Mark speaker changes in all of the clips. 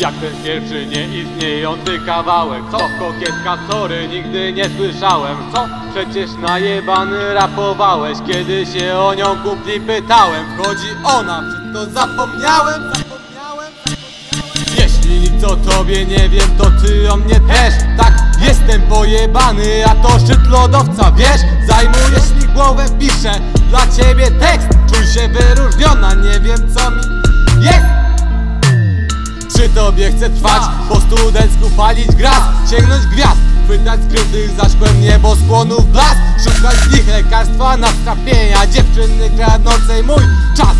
Speaker 1: Jak ten pierwszy nieistniejący kawałek Co kokietka sorry nigdy nie słyszałem. Co przecież najebany rapowałeś Kiedy się o nią kupli pytałem. Wchodzi ona, wszystko zapomniałem Zapomniałem, zapomniałem. Jeśli nic o tobie nie wiem to ty o mnie też Tak, jestem pojebany, a to szczyt lodowca Wiesz, zajmujesz mi głowę, piszę dla ciebie tekst. Czuj się wyróżniona, nie wiem co mi jest. Przy tobie chcę trwać, po studencku palić gras Sięgnąć gwiazd, chwytać skrytych za szkłem nieboskłonów blask Szukać w nich lekarstwa na strapienia Dziewczyny kradnącej mój czas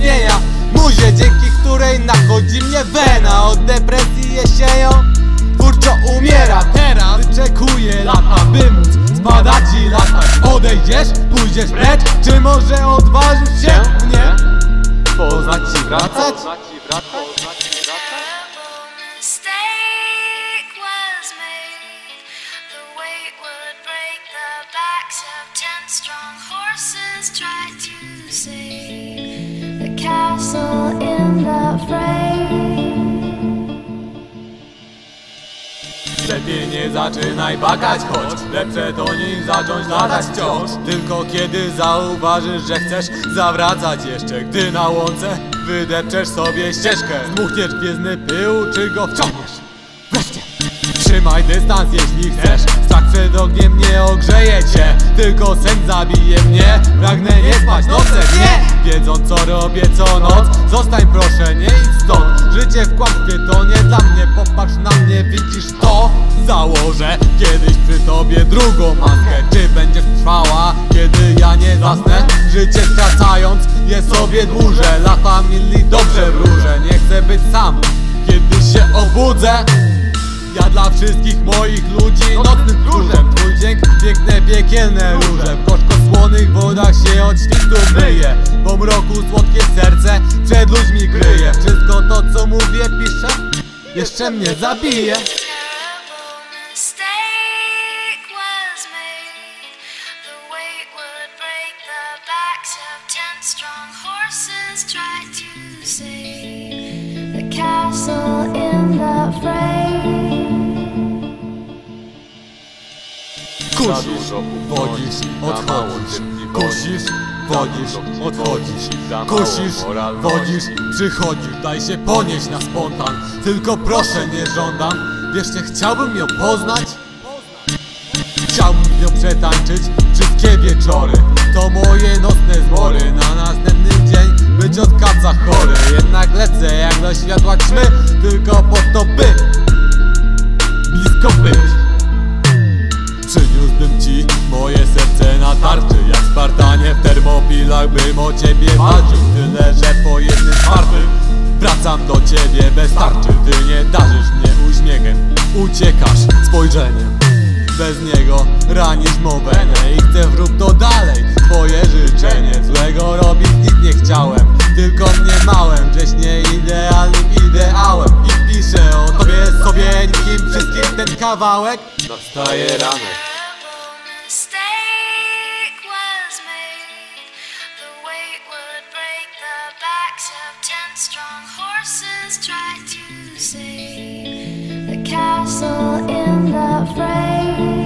Speaker 1: istnienia. Muzie, dzięki której nachodzi mnie wena. Od depresji jesienią twórczo umiera. Teraz wyczekuję lata, by móc spadać i latać. Odejdziesz, pójdziesz precz, czy może odważysz się? Mnie Poznać i wracać?
Speaker 2: Terrible mistake was
Speaker 1: Lepiej nie zaczynaj bakać, choć lepsze to nim zacząć latać wciąż. Tylko kiedy zauważysz, że chcesz zawracać jeszcze Gdy na łące wydepczesz sobie ścieżkę. Zmuchniesz gwiezdny pył, czy go wciągniesz? Wreszcie! Trzymaj dystans jeśli chcesz. Strach przed ogniem nie ogrzeje cię Tylko sen zabije mnie. Pragnę nie spać noce, nie Wiedząc co robię co noc. Zostań proszę, nie idź stąd. Życie w kłamstwie to nie dla mnie. Popatrz na mnie, widzisz to? Założę kiedyś przy tobie drugą maskę. Czy będziesz trwała, kiedy ja nie zasnę? Życie skracając, je sobie dłużę. Lata mili dobrze wróżę. Nie chcę być sam, kiedy się obudzę ja dla wszystkich moich ludzi nocnym tchórzem Twój dźwięk, piękne piekielne róże. W gorzko-słonych wodach się od świtu myje. Po mroku słodkie serce przed ludźmi kryje. Wszystko to co mówię, piszę, jeszcze mnie zabije.
Speaker 2: Terrible mistake was made. The weight would break the backs of ten strong horses. Tried to save the castle in the fray.
Speaker 1: Kusisz, wodzisz, odchodzisz. Kusisz, wodzisz, odchodzisz. Kusisz, wodzisz, przychodzisz. Daj się ponieść na spontan. Tylko proszę nie żądam. Wiesz, nie chciałbym ją poznać. Chciałbym nią przetańczyć. Wszystkie wieczory. To moje nocne zmory Na następny dzień być od kaca chory. Jednak lecę jak do światła ćmy. Tylko po to by Blisko być Spartanie w termopilach bym o ciebie walczył. Tyle, że po jednym czwartym Wracam do ciebie bez tarczy. Ty nie darzysz mnie uśmiechem Uciekasz spojrzeniem. Bez niego ranisz mą wenę I chcę wrób to dalej. Twoje życzenie Złego robić nic nie chciałem. Tylko mnie małem Żeś nie idealnym ideałem. I piszę o tobie sobie Nikim wszystkim ten kawałek. Dostaje ranek
Speaker 2: in the frame.